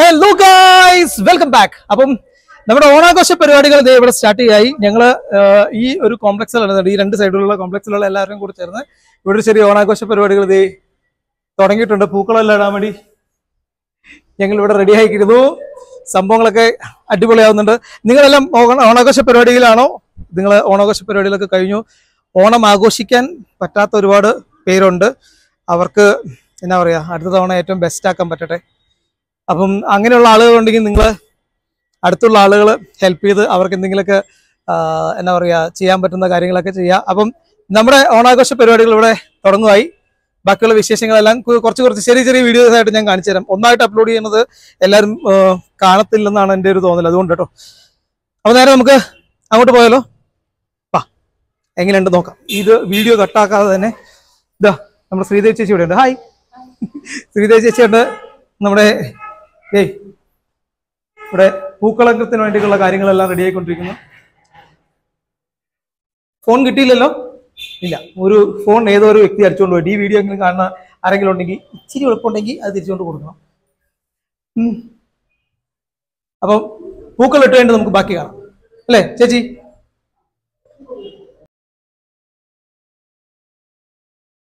Hello guys welcome back അപ്പം നമ്മുടെ ഓണാഘോഷ പരിപാടികൾ ഇതേ ഇവിടെ സ്റ്റാർട്ട് ചെയ്യായി. ഞങ്ങൾ ഈ ഒരു കോംപ്ലക്സിലാണ് ഈ രണ്ട് സൈഡിലുള്ള കോംപ്ലക്സിലുള്ള എല്ലാവരും കൂടി ചേർന്ന് ഇവിടെ ചെറിയ ഓണാഘോഷ പരിപാടികൾ ഇതേ തുടങ്ങിയിട്ടുണ്ട്. പൂക്കളെല്ലാം ഇടാൻ വേണ്ടി ഞങ്ങൾ ഇവിടെ റെഡി ആയിക്കിരുന്നു സംഭവങ്ങളൊക്കെ അടിപൊളിയാവുന്നുണ്ട്. നിങ്ങളെല്ലാം ഓണ- ഓണാഘോഷ പരിപാടിയിലാണോ? നിങ്ങൾ ഓണാഘോഷ പരിപാടികളൊക്കെ കഴിഞ്ഞു. ഓണം ആഘോഷിക്കാൻ പറ്റാത്ത ഒരുപാട് പേരുണ്ട്. അവർക്ക് എന്നാ പറയുക അടുത്ത തവണ ഏറ്റവും ബെസ്റ്റ് ആക്കാൻ പറ്റട്ടെ. അപ്പം അങ്ങനെയുള്ള ആളുകൾ ഉണ്ടെങ്കിൽ നിങ്ങൾ അടുത്തുള്ള ആളുകൾ ഹെൽപ്പ് ചെയ്ത് അവർക്ക് എന്തെങ്കിലുമൊക്കെ എന്താ പറയുക ചെയ്യാൻ പറ്റുന്ന കാര്യങ്ങളൊക്കെ ചെയ്യുക അപ്പം നമ്മുടെ ഓണാഘോഷ പരിപാടികൾ ഇവിടെ തുടങ്ങുമായി ബാക്കിയുള്ള വിശേഷങ്ങളെല്ലാം കുറച്ച് കുറച്ച് ചെറിയ ചെറിയ വീഡിയോസ് ആയിട്ട് ഞാൻ കാണിച്ചു തരാം. ഒന്നായിട്ട് അപ്ലോഡ് ചെയ്യുന്നത് എല്ലാവരും കാണത്തില്ലെന്നാണ് എന്റെ ഒരു തോന്നൽ. അതുകൊണ്ട് കേട്ടോ. അപ്പോൾ നേരെ നമുക്ക് അങ്ങോട്ട് പോയാലോ? വാ എങ്ങനെയുണ്ട് നോക്കാം. ഇത് വീഡിയോ കട്ടാക്കാതെ തന്നെ ഇതാ നമ്മുടെ ശ്രീദേവി ചേച്ചി ഇവിടെ ഉണ്ട് ഹായ് ശ്രീദേവി ചേച്ചി ഉണ്ട് നമ്മുടെ ഏയ് ഇവിടെ പൂക്കളങ്കത്തിന് വേണ്ടിയിട്ടുള്ള കാര്യങ്ങളെല്ലാം റെഡി ആയിക്കൊണ്ടിരിക്കുന്നു. ഫോൺ കിട്ടിയില്ലല്ലോ? ഇല്ല. ഒരു ഫോൺ ഏതോ ഒരു വ്യക്തി അടിച്ചുകൊണ്ട് പോയി. ഈ വീഡിയോ എങ്കിലും കാണുന്ന ആരെങ്കിലും ഉണ്ടെങ്കിൽ ഇച്ചിരി എളുപ്പമുണ്ടെങ്കിൽ അത് തിരിച്ചുകൊണ്ട് കൊടുക്കണം. അപ്പം പൂക്കൾ ഇട്ട് വേണ്ടി നമുക്ക് ബാക്കി കാണാം. അല്ലേ ചേച്ചി?